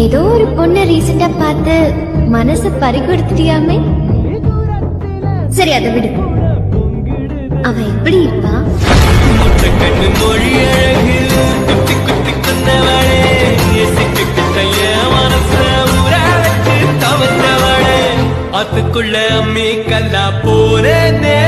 ஏதோ ஒரு பொண்ண ரீசெண்டா பார்த்து மனசு பறிகொடுத்துட்டியாமே? சரி அதை விடு. அவ எப்படி இருப்பா? அதுக்குள்ள அம்மி கல்லா போறேனே